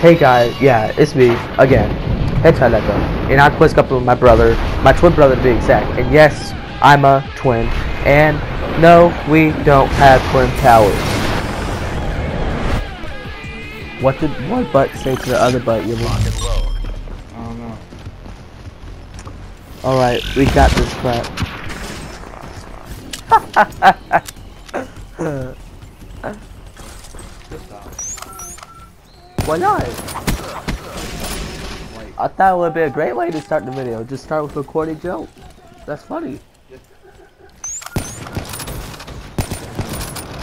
Hey guys, yeah, it's me again. Echo. And I'm Quiz Couple with my brother, my twin brother to be exact. And yes, I'm a twin. And no, we don't have twin towers. What did one butt say to the other butt? You load. I don't know. Alright, we got this crap. Why not? I thought it would be a great way to start the video. Just start with a corny joke. That's funny.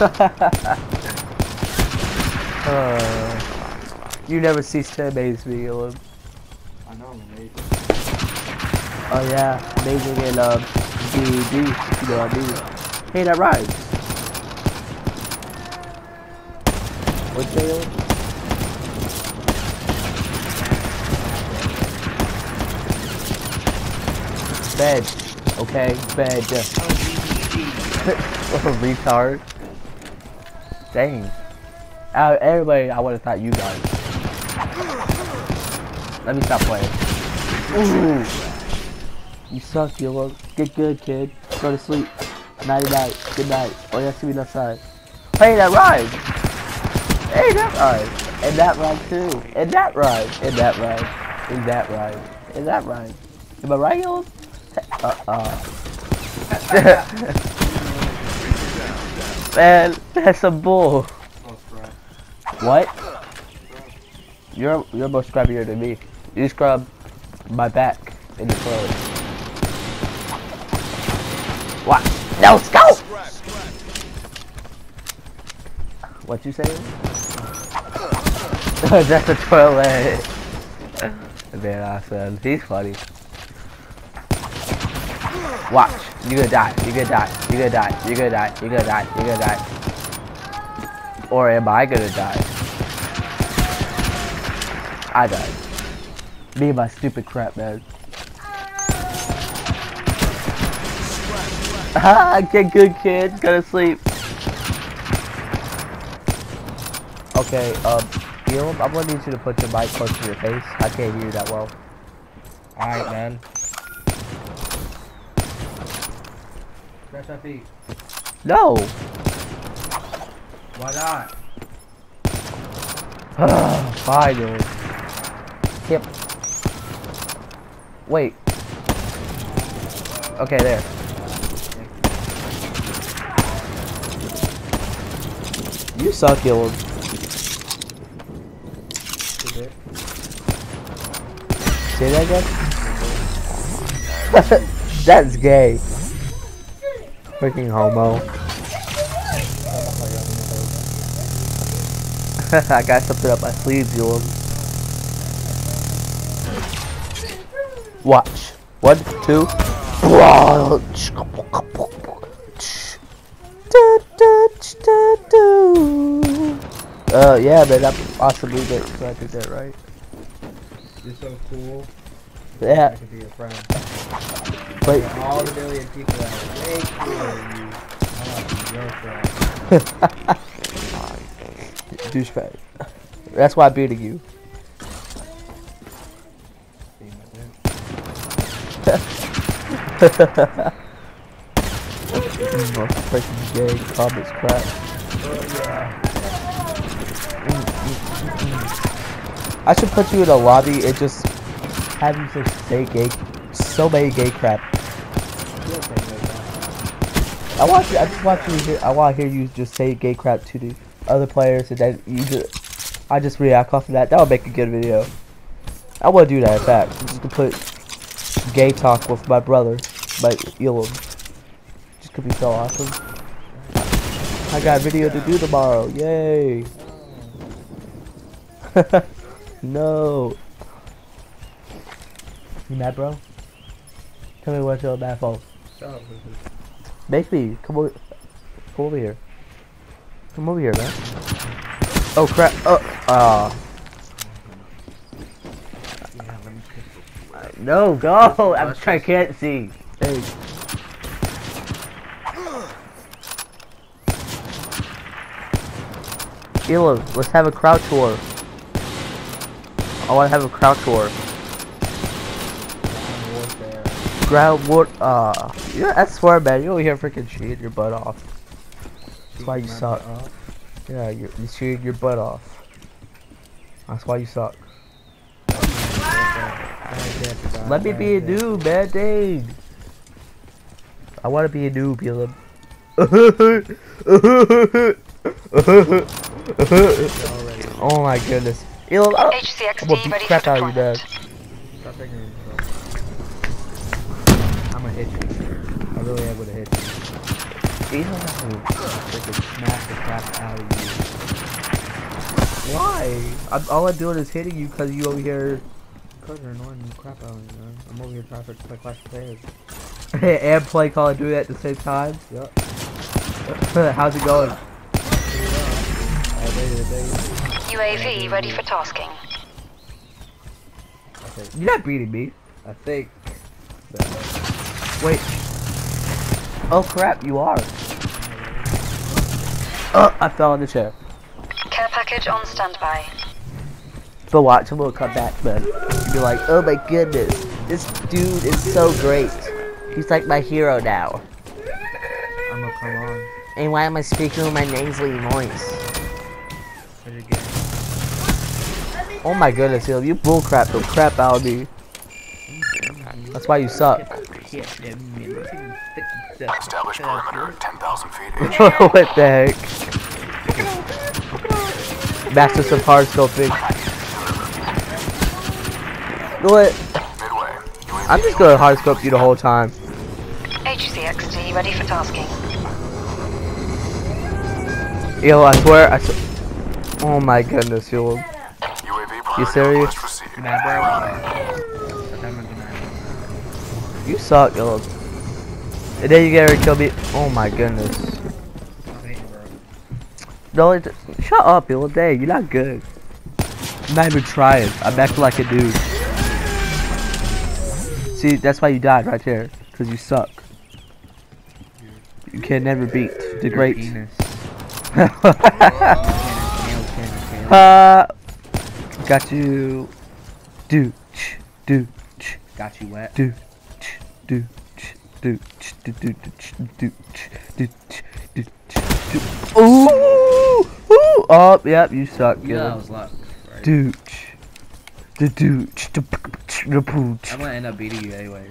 uh, you never cease to amaze me. I know I'm amazing. Oh yeah, amazing in um, DD, you know what I mean. Hey, that rhymes. What's that, Bed. Okay, bed. Retard. Dang. Uh, everybody, I would have thought you guys. Let me stop playing. Ooh. You suck, Yellow. Get good, kid. Go to sleep. Nighty night. Good night. Oh, yeah, see me side. Hey, that rhymes. Hey, that rhymes. And that rhymes too. And that rhymes. And that rhymes. And that rhymes. And that rhymes. Am I right, Yellow? Uh. Man, that's a bull. What? You're you're more scrubbier than me. You scrub my back in the clothes. What? No, let's go! What you saying? That's a toilet. Man, said he's funny. Watch, You're gonna die. You're gonna die. You're gonna die. You're gonna die. You're gonna die. You're gonna die. Or am I gonna die? I died. Me and my stupid crap, man. Ah, get good, kid. Go to sleep. Okay, um, Elam, I'm gonna need you to put your mic close to your face. I can't hear you that well. Alright, man. Press feet. No! Why not? Fine, dude. Yep. Wait. Okay, there. You suck, Elam. Say that again? That's gay. Freaking homo. I got something up my sleeves, Elam. Watch. One, two. Uh, yeah, man, I'm possibly that I did that right. You're so cool. I Yeah, could be your friend. Wait. All the million people that are way cooler than you. I want your friend. Douchebag. That's why I'm beating you. Be my dude. Freaking gay comments crap. I should put you in a lobby and just have you just say gay, so many gay crap. I you, I just watch you hear, I want to hear you just say gay crap to the other players and then you just, I just react off of that. That would make a good video. I want to do that in fact. I'm just gonna put gay talk with my brother, my Elam. Just could be so awesome. I got video to do tomorrow. Yay. no. You mad, bro? Tell me what's your bad fault. Me come over. Come over here. Come over here, man. Oh crap! Oh, ah. You. No, go! I'm trying. Can't see. Hey. Elam, let's have a crowd tour. I want to have a crouch war. Ground war. Uh, yeah, I swear, man, you over here freaking cheating your butt off. That's why you suck. Yeah, you're, you're cheating your butt off. That's why you suck. I get that, Let me be a get noob, man, dang. I want to be a noob, Elam. it oh my goodness. Elam, I- I'm gonna HCXD beat ready crap for out of you, man. Hit you. I really am gonna hit you. You don't know. Elam. Freaking smack the crap out of you. Why? I'm, all I'm doing is hitting you because you over here Cause you're annoying the crap out of me, man. I'm over here trying to play Clash of Clans. and play Call of Duty at the same time. Yup. How's it going? All day to day. UAV ready for tasking. You're not beating me. I think. Wait. Oh crap, you are. Oh, I fell in the chair. Care package on standby. But watch, I'm gonna come back, man. You'll be like, oh my goodness, this dude is so great. He's like my hero now. I'm gonna come on. And why am I speaking with my nasally voice? What? Oh my goodness, Hill, you bullcrap the crap out of me. That's why you suck. Establish perimeter at 10,000 feet. what the heck? Master some hard scoping. You know what? I'm just gonna hard scope you the whole time. HCXD ready for tasking. Yo, I swear, I swear. Oh my goodness, yo. UAV priority serious? request received. Nah, bro. Routing. I'm not gonna. You suck, yo. And then you get her to kill me. Oh my goodness. No, shut up, yo. Dang, you're not good. I'm not even trying. I'm acting like a dude. See, that's why you died right there. Because you suck. You can never beat the great. uh, got you. Do, do, Got you wet. do, do, do, do, do, do, do, do, do, do. Ooh, ooh. Oh, yep, you suck. You know that was luck. Right? Do, do, do, do, do, pooch. I'm gonna end up beating you anyways.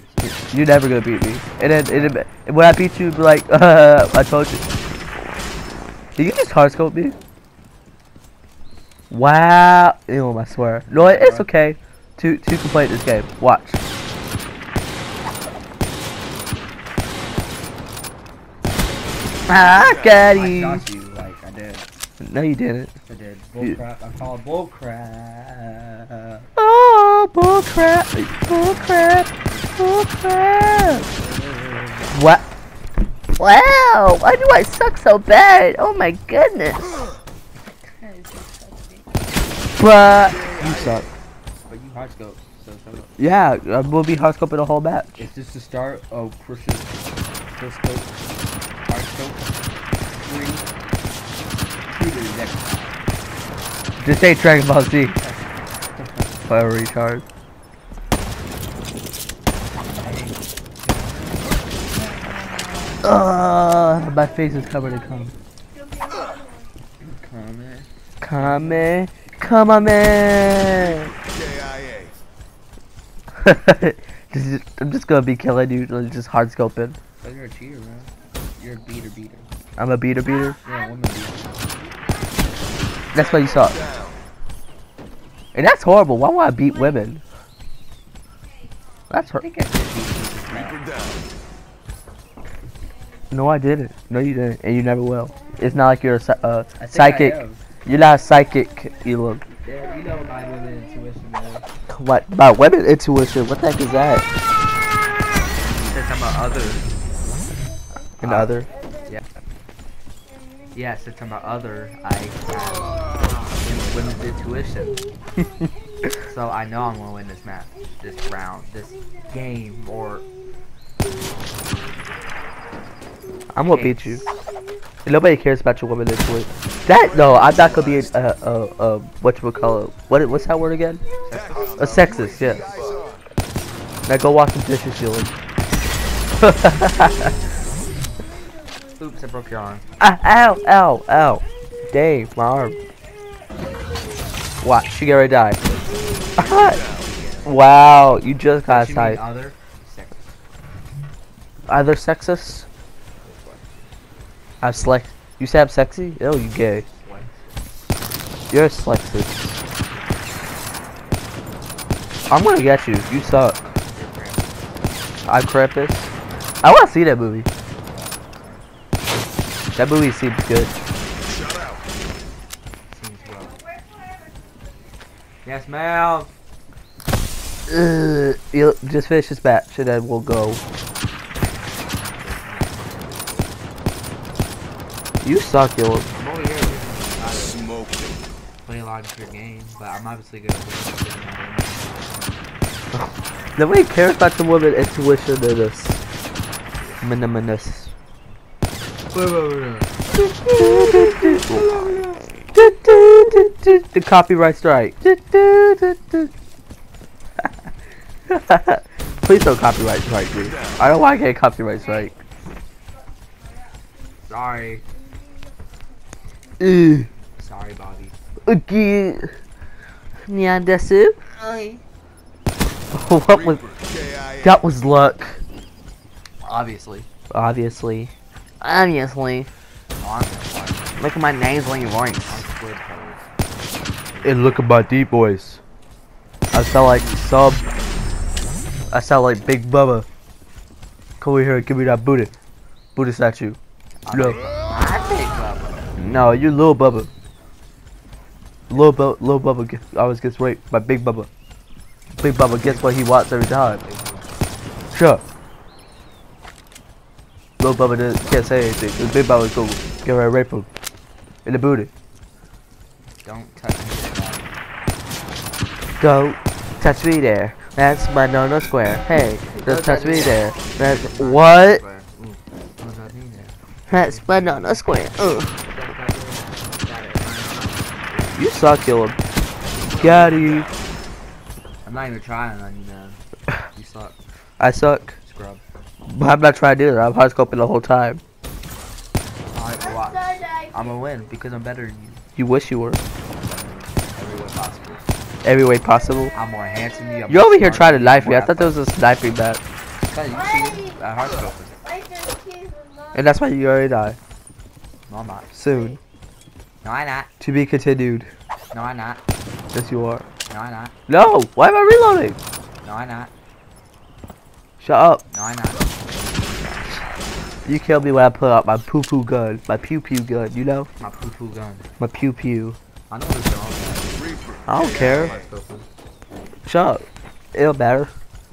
You're never gonna beat me. And then, and then when I beat you, be like, uh, I told you. Did you just hard scope me? Wow. Ew, I swear. No, it's okay. Two can play this game. Watch. Ah, got I you. shot you like I did. No, you didn't. I did. Bull crap. I call it bull crap. Oh, bull crap. Bull crap. Bull crap. What? Wow, why do I suck so bad? Oh my goodness. Bruh. You suck. But you hard scope, so shut up. Yeah, uh, we'll be hard scoping the whole match. It's just the start of Chris's full scope, Just say Dragon Ball Z. Fire retard. Uh, my face is covered in cum. Comment. Come, come on, man. I'm just gonna be killing you, just hard scoping. You're a cheater, man. You're a beater beater. I'm a beater beater. You're a beater. That's why you suck. And that's horrible. Why would I beat women? That's I hor- think I did beat you just now. No, I didn't. No, you didn't, and you never will. It's not like you're a uh, psychic. You're not a psychic, Elam. Yeah, you know women intuition, man. What about women intuition? What the heck is that? Since I'm a other. An Uh, other. Yeah, since I'm a other, I have women's intuition. so I know I'm gonna win this match, this round, this game, or I'm gonna beat you. Nobody cares about your woman intuition. That no, I'm not gonna be a a a, a what you would call it? What what's that word again? A sexist, yes. Now go wash some dishes, Dylan. Oops, I broke your arm. ah, ow, ow, ow. Dang, my arm. Watch, she to die. wow, you just got mean other? Sex. Either sexist? I'm slick. You say I'm sexy? Oh, you gay. You're sexist. I'm gonna get you. You suck. I'm Krampus. I wanna see that movie. That movie seems good. Seems well. Yes, ma'am. Ugh, you just finish this batch and then we'll go. You suck, yo. I'm over here to Smoking. play along to your game, but I'm obviously this. Nobody cares about the woman intuition of this. Miniminous. The copyright strike. Please don't copyright strike me. I don't want to get a copyright strike. Sorry. Ugh. Sorry, Bobby. Okay. Yeah, that's it. What was that? Was luck. Obviously. Obviously. Obviously. Look at my nasally voice. And look at my deep voice. I sound like sub. I sound like Big Bubba. Come over here and give me that booty. Booty statue. No. No, you little Bubba. Little Bubba, little Bubba get, always gets raped by Big Bubba. Big Bubba gets what he wants every time. Up. Little Bubba doesn't- can't say anything. 'cause Big Bubba go get to rape him. In the booty. Don't touch me. Don't touch me there. That's my no-no square. Hey, don't touch me there. That's what? Square. Ooh, don't touch me there. That's my no-no square. Ugh. Don't touch me. Got it. You suck, Gillum. Got you. I'm not even trying on you, man. Uh, you suck. I suck. Scrub. I'm not trying to do that. I'm hard scoping the whole time. Alright, watch. I'm gonna win because I'm better than you. You wish you were. Every way possible. Every way possible. I'm more handsome than you. I'm You're over here trying to knife me. I thought there was a sniping match. You see, at hard scoping. And that's why you already die. No, I'm not. Soon. No, I'm not. To be continued. No, I'm not. Yes, you are. No, I'm not. No! Why am I reloading? No, I'm not. Shut up. No, I'm not. You killed me when I put out my poo poo gun. My pew pew gun, you know? My poo poo gun. My pew pew. I know what's wrong. I don't care. Shut up. It don't matter.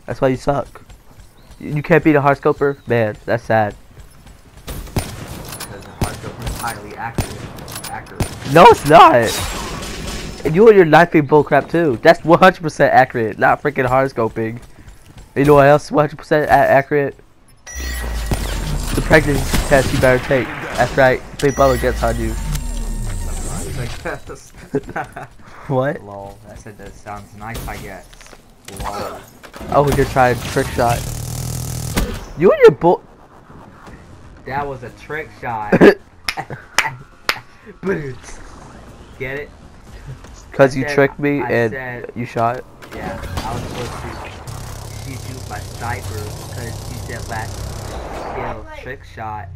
That's why you suck. You can't beat a hard scoper? Man, that's sad. Because the hard scoping is highly accurate. Accurate. No, it's not. And you and your knifing bullcrap too. That's 100% accurate, not freaking hard scoping. You know what else is 100% accurate? The pregnancy test you better take. That's right. Big Bubba gets on you. What? Lol. That said that sounds nice, I guess. Lol. Oh, you're trying trick shot. You and your bull. That was a trick shot. Get it? Cause you tricked me I and said- you shot. Yeah, I was supposed to shoot you by sniper because you said last skill trick shot,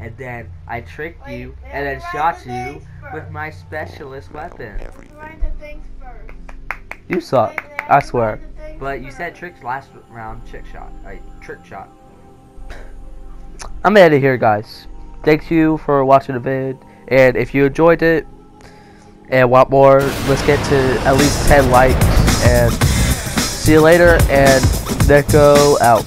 and then I tricked you and then shot you with my specialist weapon. You suck. I swear. But you said trick last round, trick shot, right? Trick shot. I'm out of here, guys. Thank you for watching the vid. And if you enjoyed it and want more, let's get to at least 10 likes. And see you later. And Neko out.